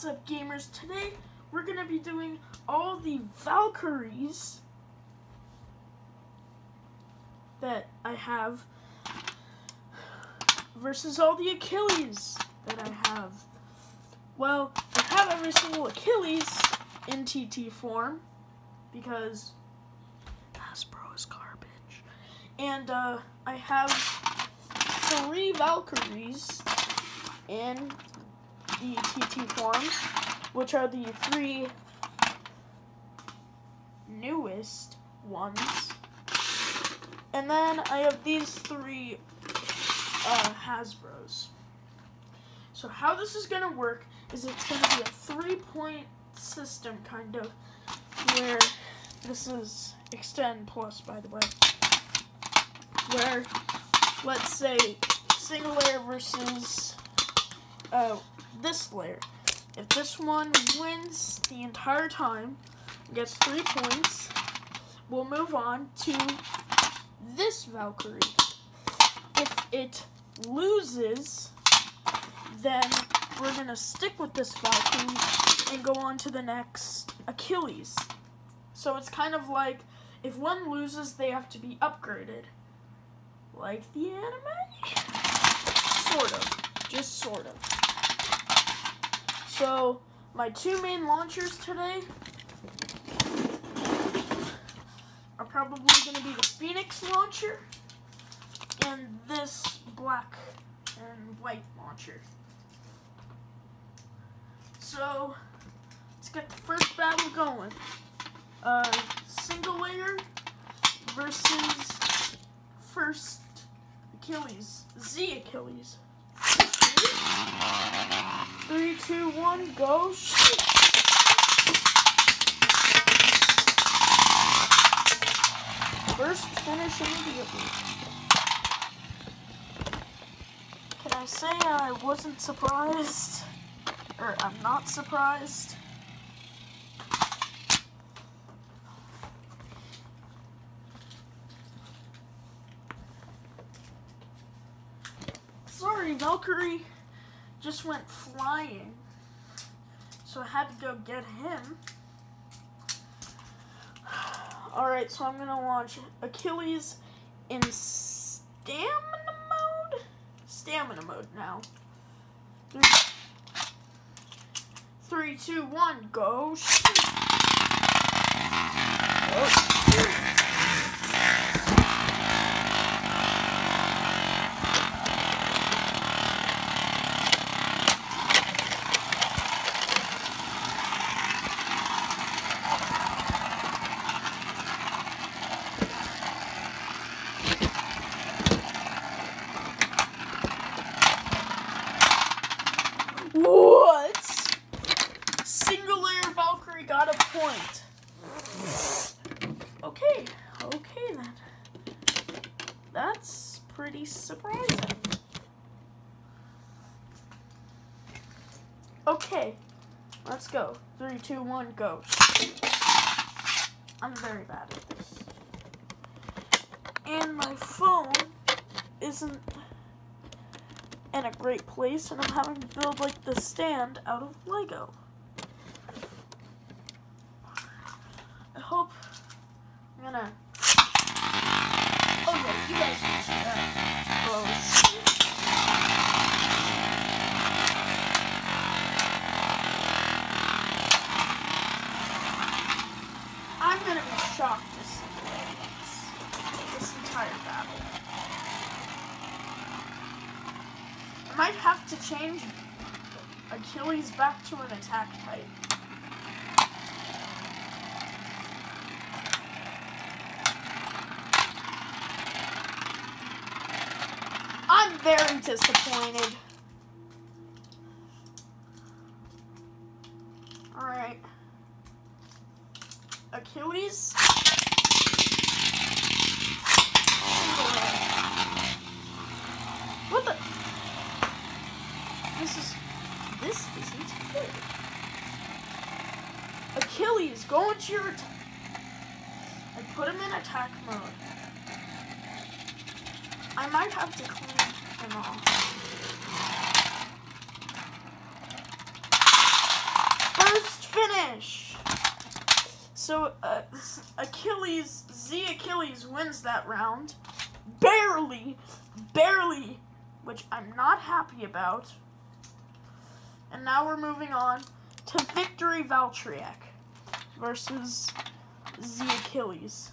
What's up gamers? Today we're gonna be doing all the Valkyries that I have versus all the Achilles that I have. Well, I have every single Achilles in TT form because Hasbro is garbage. And uh, I have three Valkyries in the TT forms, which are the three newest ones. And then I have these three uh, Hasbros. So how this is going to work is it's going to be a three-point system, kind of, where this is extend plus, by the way, where, let's say, single layer versus uh, this layer. If this one wins the entire time, gets three points, we'll move on to this Valkyrie. If it loses, then we're to stick with this Valkyrie and go on to the next Achilles. So it's kind of like if one loses, they have to be upgraded. Like the anime? Sort of. Just sort of. So, my two main launchers today are probably going to be the Phoenix launcher and this black and white launcher. So, let's get the first battle going. Uh, single layer versus first Achilles, Z Achilles. Three, two, one, go. Shoot. First finish immediately. Can I say I wasn't surprised? Or I'm not surprised? Sorry, Valkyrie just went flying. So I had to go get him. Alright, so I'm going to launch Achilles in stamina mode? Stamina mode now. Three, two, one, go. Oh. What? Single layer Valkyrie got a point. Okay, okay then. That's pretty surprising. Okay, let's go. Three, two, one, go. I'm very bad at this. And my phone isn't in a great place, and I'm having to build like the stand out of Lego. I hope I'm gonna. Oh yeah, you guys can see that. Oh shit. I'm gonna be shocked to see what wins this entire battle. I might have to change Achilles back to an attack type. I'm very disappointed. Alright. Achilles. What the? This is this isn't fair. Achilles, go into your attack. I put him in attack mode. I might have to clean him off. First finish. So uh, Achilles, Z Achilles wins that round. Barely, barely, which I'm not happy about. And now we're moving on to Victory Valtryek versus Z Achilles.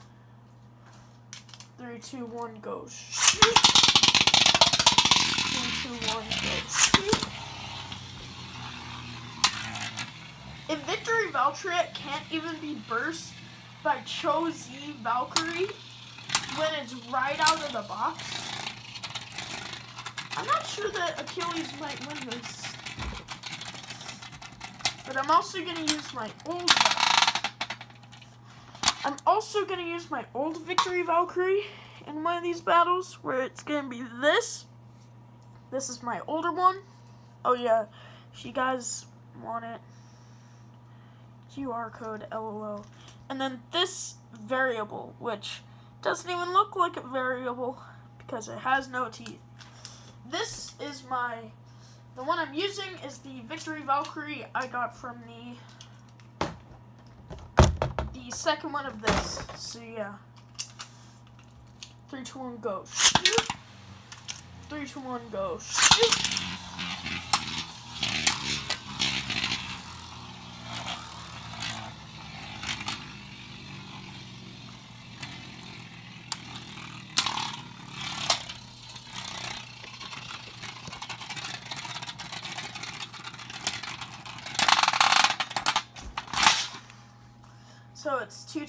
Three, two, one, go. Three, two, one, go. If Victory Valtryek can't even be burst by Cho Z Valkyrie when it's right out of the box, I'm not sure that Achilles might win this. But I'm also going to use my old I'm also going to use my old Victory Valkyrie in one of these battles where it's going to be this. This is my older one. Oh yeah, if you guys want it, QR code LOL. And then this variable, which doesn't even look like a variable because it has no teeth. This is my, the one I'm using is the Victory Valkyrie I got from the, the second one of this. So yeah. Three, two, one, go. Three, two, one, go.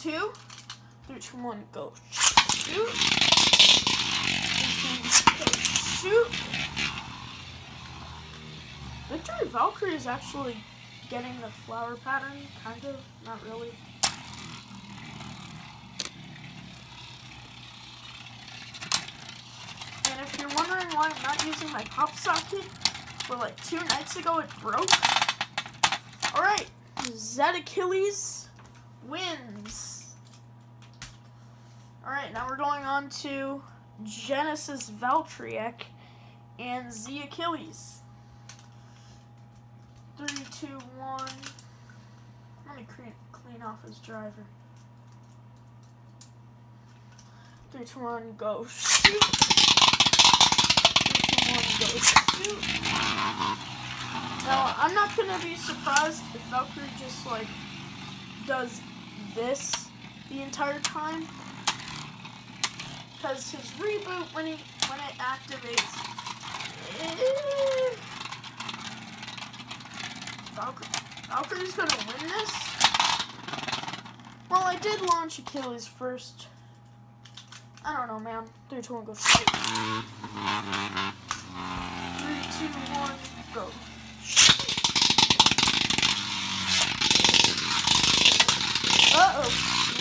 Shoot. So it's 2 2. 3 2 1, go. Shoot. Shoot. Victory Valkyrie is actually getting the flower pattern, kind of, not really. And if you're wondering why I'm not using my pop socket, well, like two nights ago it broke. Alright, Zed Achilles wins. Alright, now we're going on to Genesis Valtryek and Z Achilles. Three, two, one. Let me clean, clean off his driver. Three, two, one, go shoot. Go shoot. Now, I'm not gonna be surprised if Valkyrie just like does this the entire time. Because his reboot, when, he, when it activates, eh, Valkyrie, Valkyrie's gonna win this? Well, I did launch Achilles first. I don't know, man. 3, 2, 1, go. 3, 2, 1, go. Uh-oh.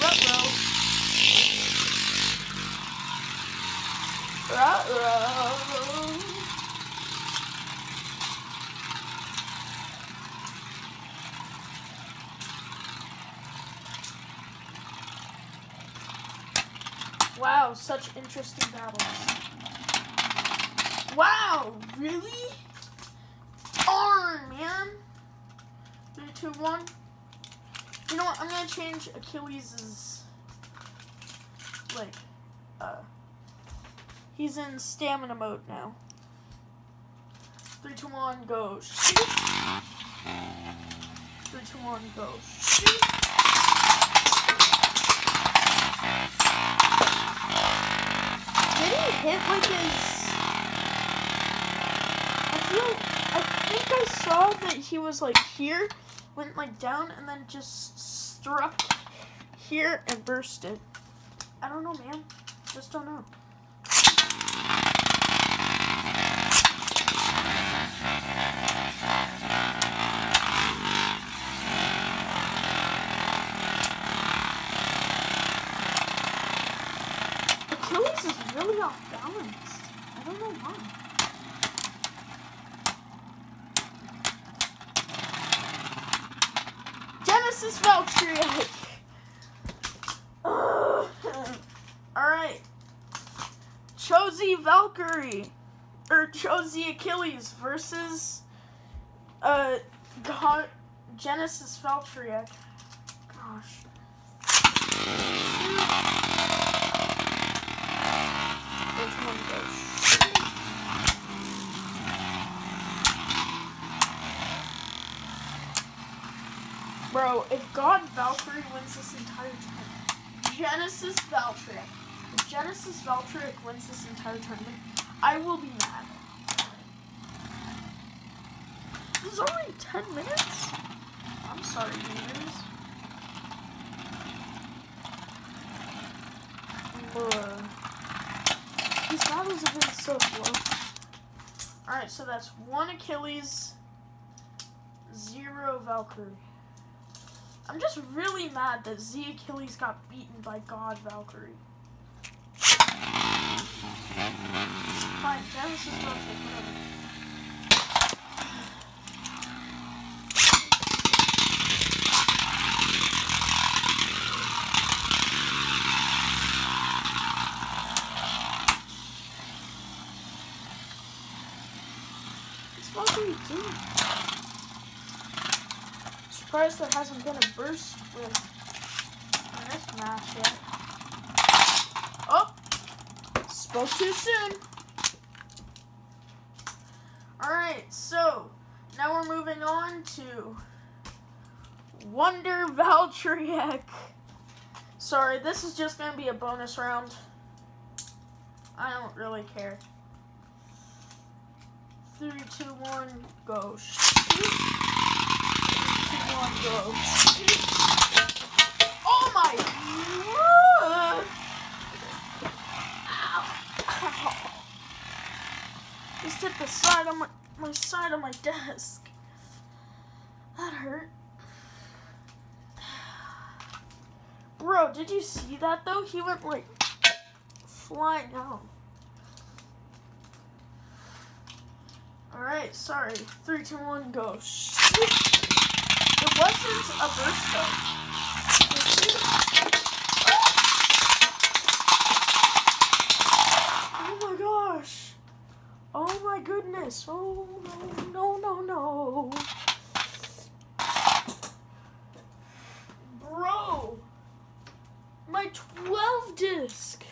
Ruh-roh. Wow, such interesting battles. Wow, really? Darn, man. Three, two, one. You know what? I'm gonna change Achilles's like uh he's in stamina mode now. Three, two, one, go shoot. Three, two, one, go shoot. Did he hit like his I feel I think I saw that he was like here went like down and then just struck here and burst it. I don't know, man. Just don't know. Achilles is really off balance. I don't know why. Genesis Valkyrie. Alright. Cho Z Valkyrie. Or Cho Z Achilles versus uh Genesis Valkyriek. Gosh. Which one goes? Bro, if God Valkyrie wins this entire tournament, Genesis Valkyrie, if Genesis Valkyrie wins this entire tournament, I will be mad. This is only 10 minutes? I'm sorry, gamers. Bruh. These battles have been so slow. Alright, so that's one Achilles, zero Valkyrie. I'm just really mad that Z Achilles got beaten by God Valkyrie. Fine, Genesis whatever. What's Valkyrie doing? Surprised there burst with this. Oh! Spoke too soon. Alright, so now we're moving on to Wonder Valtryek. Sorry, this is just gonna be a bonus round. I don't really care. Three, two, one, go. Shoot. Three, two, one, go. Shoot. Oh my god! Ow. Just hit the side of my my side of my desk. That hurt. Bro, did you see that though? He went like flying out. Alright, sorry. Three, two, one, go. Shoot. Wasn't a Oh my gosh. Oh my goodness. Oh no, no, no, no. Bro. My 12 disc.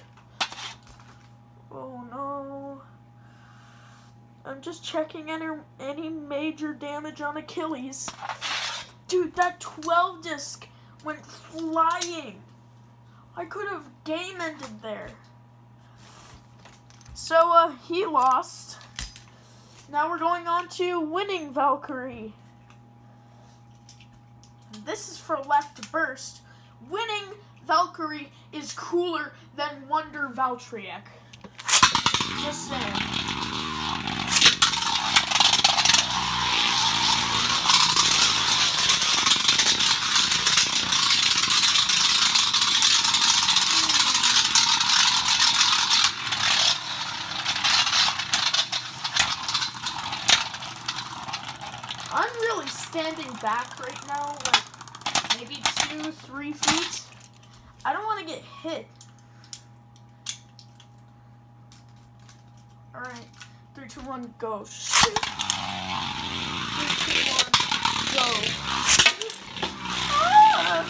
Oh no. I'm just checking any, any major damage on Achilles. Dude, that 12 disc went flying. I could have game ended there. So, uh, he lost. Now we're going on to winning Valkyrie. This is for left burst. Winning Valkyrie is cooler than Wonder Valtryek. Just saying. I'm really standing back right now, like maybe two, three feet. I don't want to get hit. Alright, three, two, one, go. Shoot. Three, two, one, go. Ah!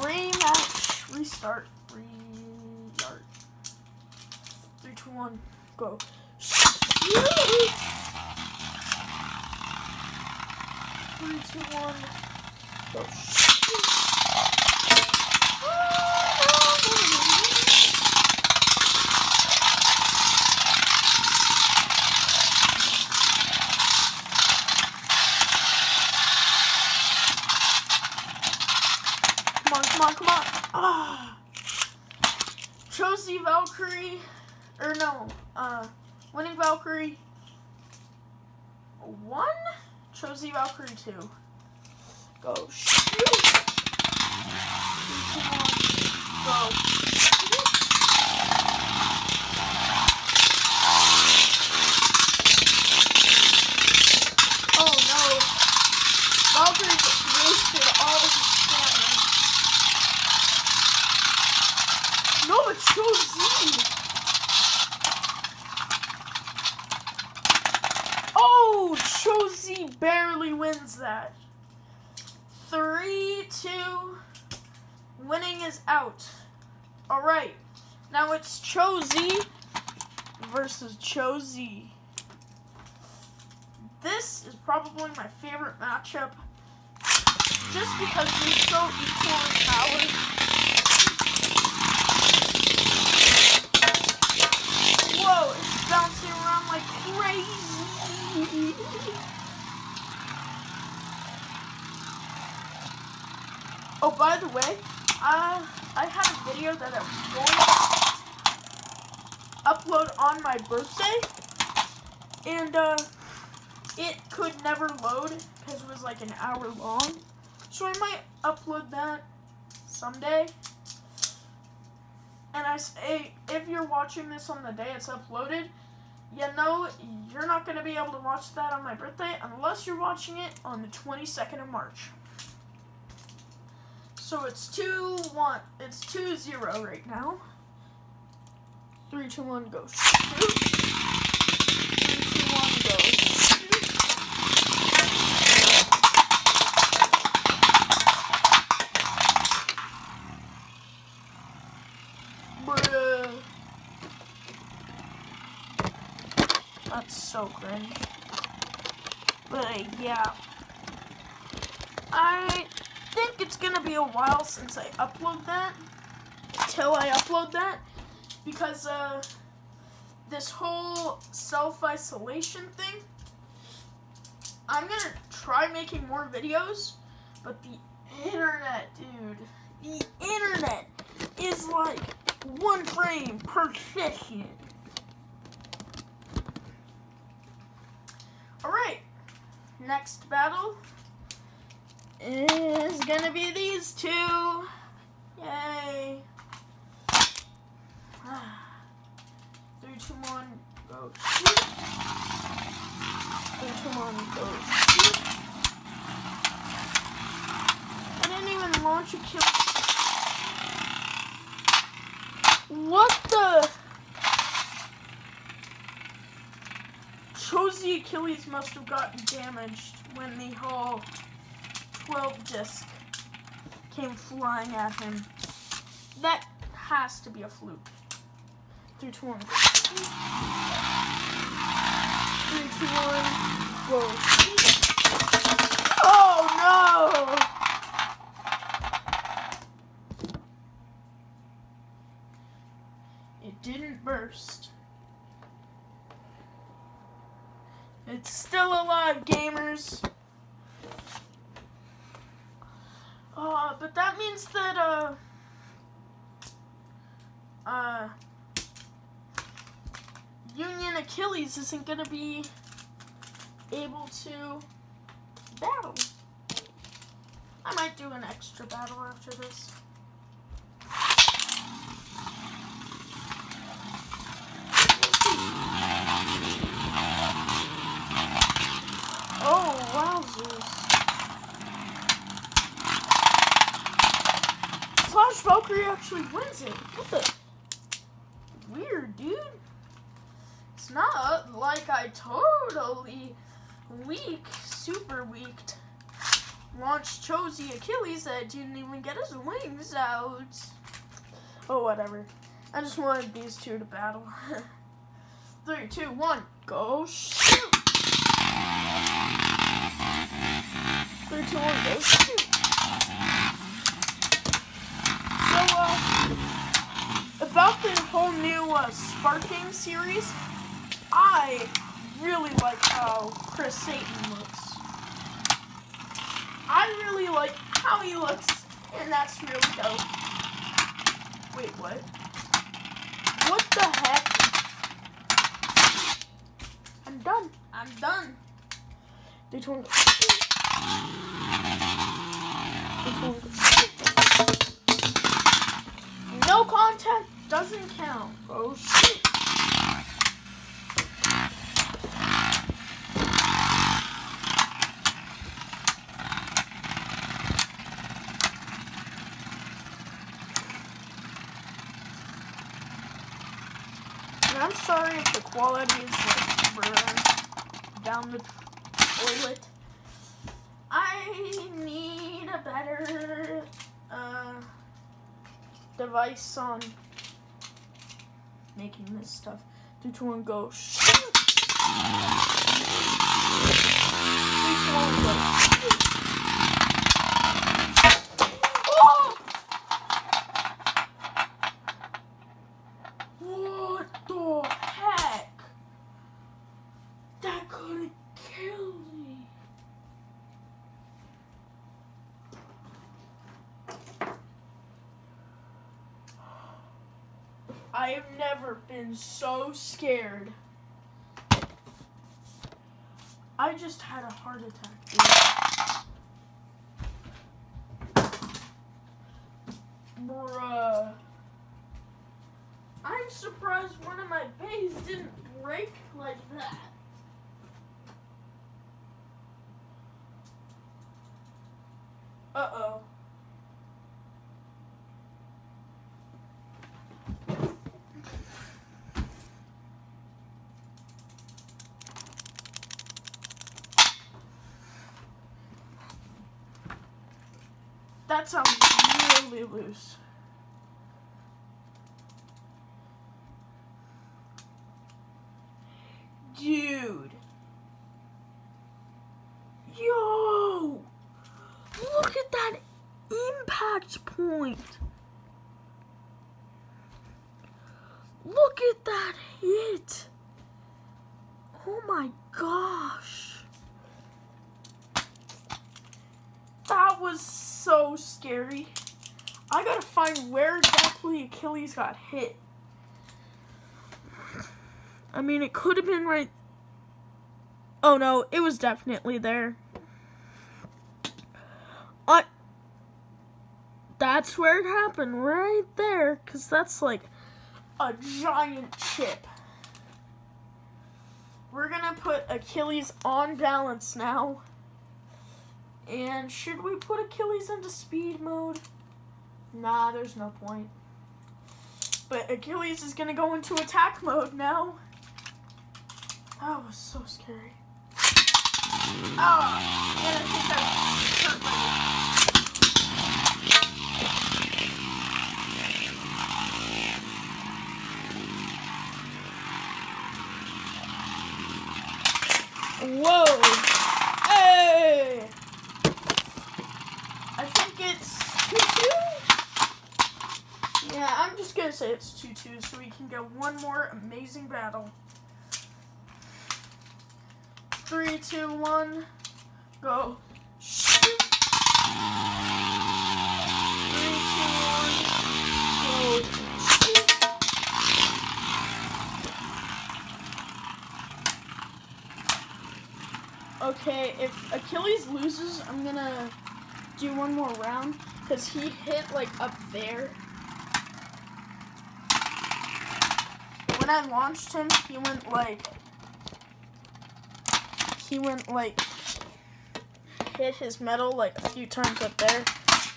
Rematch. Restart. Restart. Three, two, one, go. Shoot. Three, two, one, go. Come on, come on, come on. Ah. Trophy Valkyrie, or no, uh, winning Valkyrie. One? Trophy Go shoot. Three, two, one, Go. Oh no. Valkyrie just wasted all of his stamina. No, but Cho Z. Oh, Cho Z barely wins that. Three, two, winning is out. All right, now it's Cho Z versus Cho Z. This is probably my favorite matchup just because they're so equal in power. Whoa, it's bouncing around like crazy. Oh, by the way, uh, I had a video that I was going to upload on my birthday, and uh, it could never load because it was like an hour long. So I might upload that someday. And I say, if you're watching this on the day it's uploaded, you know you're not going to be able to watch that on my birthday unless you're watching it on the 22nd of March. So it's 2 1 it's 2 0 right now. 3 2 1 go shoot. 3 2 1 go. That's so cringe. But uh, yeah. I think it's gonna be a while since I upload that. Till I upload that. Because uh this whole self-isolation thing. I'm gonna try making more videos, but the internet, dude, the internet is like one frame per second. Alright, next battle is gonna be these two. Yay. Ah. Three, two, one, go shoot. Three, two, one, go shoot. I didn't even launch a kill. What the? Cho Z Achilles must have gotten damaged when the whole 12 disc came flying at him. That has to be a fluke. 3, 2, 1. 3, 2, 1. Go. Oh no! It didn't burst. It's still alive, gamers. Uh, but that means that, uh, uh, Union Achilles isn't gonna be able to battle. I might do an extra battle after this. Oh, wowzers. Slash Valkyrie actually wins it. What the? Weird, dude. It's not like I totally weak, super weaked launched Cho Z Achilles that didn't even get his wings out. Oh, whatever. I just wanted these two to battle. Three, two, one, go shoot! Three, two, one, go shoot! So, uh, about the whole new uh, Sparking series, I really like how Curse Satan looks. I really like how he looks, and that's really dope. Wait, what? What the heck? I'm done. I'm done. They told me. They told me. Doesn't count. Oh shit. And I'm sorry if the quality is like brr, down the toilet. I need a better uh, device on making this stuff. Three, two, one, go. Shoot! Three, two, one, go. Oh! What the heck? That could have killed me. I have never been so scared. I just had a heart attack. Bruh. I'm surprised one of my beys didn't break like that. Uh-oh. That sounds really loose. Dude. Yo! Look at that impact point. Look at that hit. Oh my gosh. That was so scary. I gotta find where exactly Achilles got hit. I mean, it could have been right. Oh no, it was definitely there. I. That's where it happened, right there, because that's like a giant chip. We're gonna put Achilles on balance now. And should we put Achilles into speed mode? Nah, there's no point. But Achilles is gonna go into attack mode now. That was so scary. Oh, and I think I hurt my Whoa! Hey! I think it's 2 2. Yeah, I'm just 2 2 so we can get one more amazing battle. Three, two, one, go. Three, two, one, go. Okay, if Achilles loses, I'm gonna do one more round because he hit like up there. When I launched him, he went like he went like hit his metal like a few times up there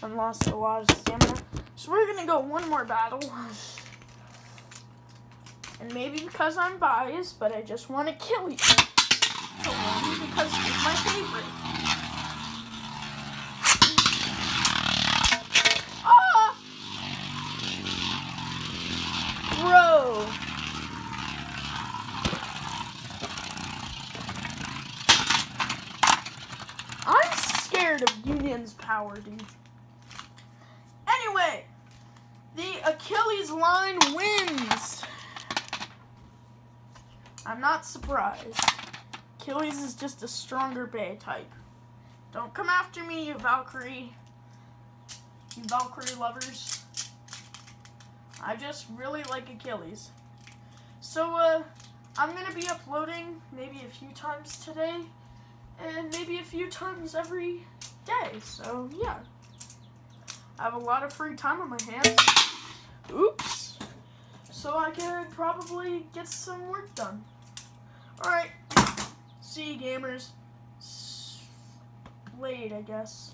and lost a lot of stamina. So we're gonna go one more battle. And maybe because I'm biased, but I just want to kill you. Because it's my favorite. Ah! Bro. I'm scared of Union's power, dude. Anyway, the Achilles line wins. I'm not surprised. Achilles is just a stronger Bey type. Don't come after me, you Valkyrie. You Valkyrie lovers. I just really like Achilles. So, uh, I'm gonna be uploading maybe a few times today and maybe a few times every day. So, yeah. I have a lot of free time on my hands. Oops. So I could probably get some work done. Alright. See you, gamers. Late, I guess.